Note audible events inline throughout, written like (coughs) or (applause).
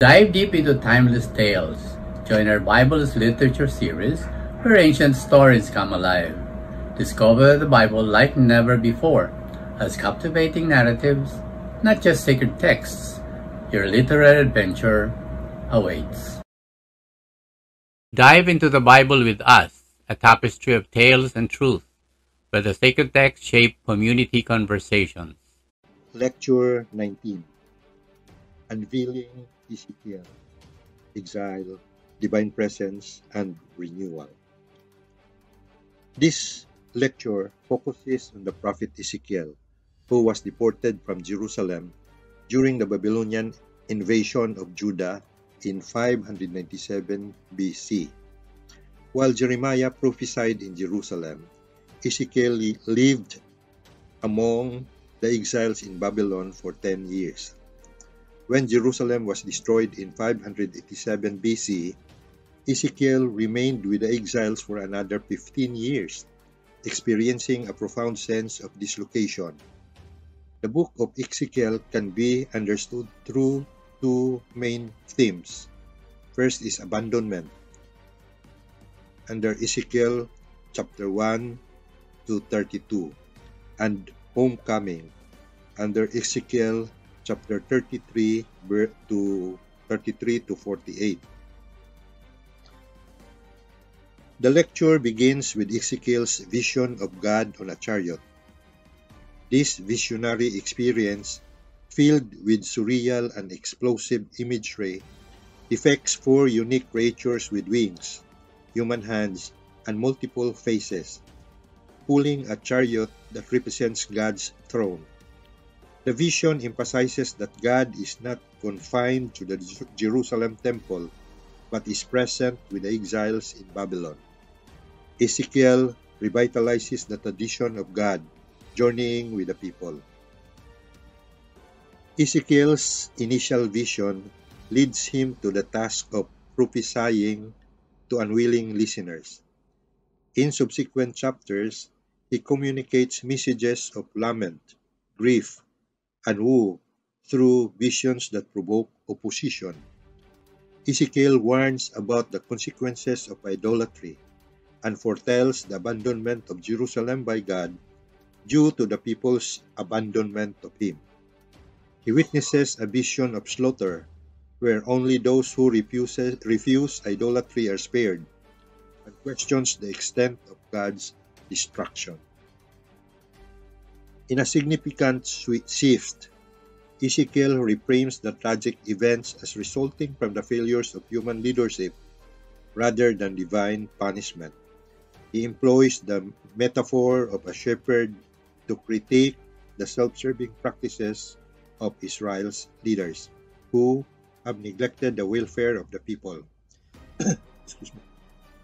Dive deep into timeless tales. Join our Bible as Literature series where ancient stories come alive. Discover the Bible like never before as captivating narratives, not just sacred texts. Your literary adventure awaits. Dive into the Bible with us, a tapestry of tales and truth, where the sacred texts shape community conversations. Lecture 19 Unveiling Ezekiel Exile, Divine Presence, and Renewal. This lecture focuses on the prophet Ezekiel, who was deported from Jerusalem during the Babylonian invasion of Judah in 597 BC. While Jeremiah prophesied in Jerusalem, Ezekiel lived among the exiles in Babylon for 10 years. When Jerusalem was destroyed in 587 BC, Ezekiel remained with the exiles for another 15 years, experiencing a profound sense of dislocation. The book of Ezekiel can be understood through two main themes. First is abandonment. Under Ezekiel chapter 1 to 32 and homecoming under Ezekiel chapter 33 to 33 to 48. The lecture begins with Ezekiel's vision of God on a chariot. This visionary experience, filled with surreal and explosive imagery, depicts four unique creatures with wings, human hands, and multiple faces, pulling a chariot that represents God's throne. The vision emphasizes that God is not confined to the Jerusalem temple, but is present with the exiles in Babylon. Ezekiel revitalizes the tradition of God journeying with the people. Ezekiel's initial vision leads him to the task of prophesying to unwilling listeners. In subsequent chapters, he communicates messages of lament, grief, and woe through visions that provoke opposition. Ezekiel warns about the consequences of idolatry and foretells the abandonment of Jerusalem by God due to the people's abandonment of Him. He witnesses a vision of slaughter where only those who refuse, refuse idolatry are spared and questions the extent of God's destruction. In a significant shift, Ezekiel reframes the tragic events as resulting from the failures of human leadership rather than divine punishment. He employs the metaphor of a shepherd to critique the self-serving practices of Israel's leaders who have neglected the welfare of the people. (coughs)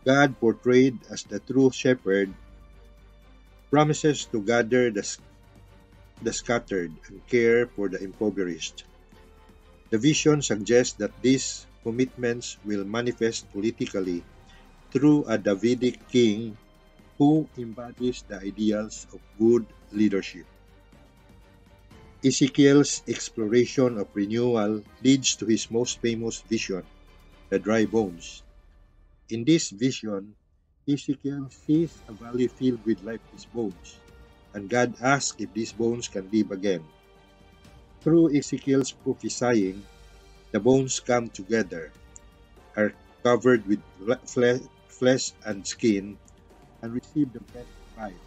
God portrayed as the true shepherd promises to gather the the scattered and care for the impoverished. The vision suggests that these commitments will manifest politically through a Davidic king who embodies the ideals of good leadership. Ezekiel's exploration of renewal leads to his most famous vision, the dry bones. In this vision, Ezekiel sees a valley filled with lifeless bones and God asked if these bones can live again. Through Ezekiel's prophesying, the bones come together, are covered with flesh and skin, and receive the breath of life.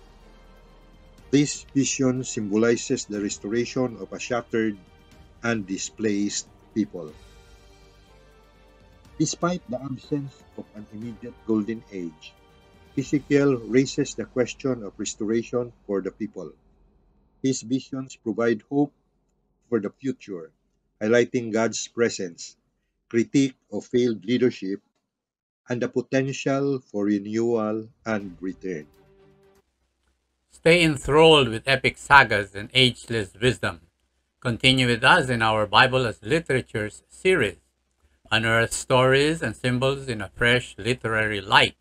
This vision symbolizes the restoration of a shattered and displaced people. Despite the absence of an immediate golden age, Ezekiel raises the question of restoration for the people. His visions provide hope for the future, highlighting God's presence, critique of failed leadership, and the potential for renewal and return. Stay enthralled with epic sagas and ageless wisdom. Continue with us in our Bible as Literatures series. Unearth stories and symbols in a fresh literary light.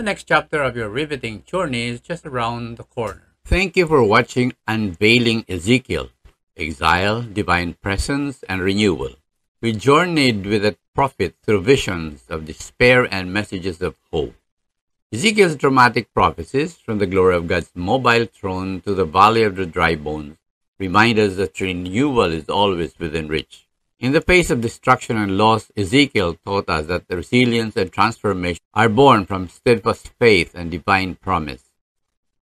The next chapter of your riveting journey is just around the corner. Thank you for watching Unveiling Ezekiel Exile, Divine Presence, and Renewal. we journeyed with the prophet through visions of despair and messages of hope. Ezekiel's dramatic prophecies, from the glory of God's mobile throne to the valley of the dry bones, remind us that renewal is always within reach. In the face of destruction and loss, Ezekiel taught us that resilience and transformation are born from steadfast faith and divine promise.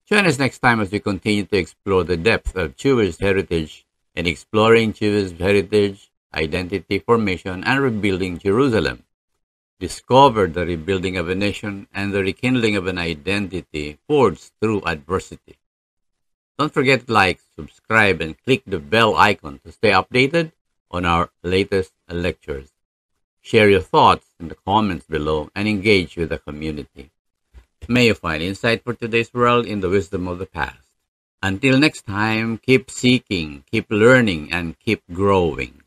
Join us next time as we continue to explore the depth of Jewish heritage and exploring Jewish heritage, identity formation, and rebuilding Jerusalem. Discover the rebuilding of a nation and the rekindling of an identity forged through adversity. Don't forget to like, subscribe, and click the bell icon to stay updated on our latest lectures. Share your thoughts in the comments below and engage with the community. May you find insight for today's world in the wisdom of the past. Until next time, keep seeking, keep learning, and keep growing.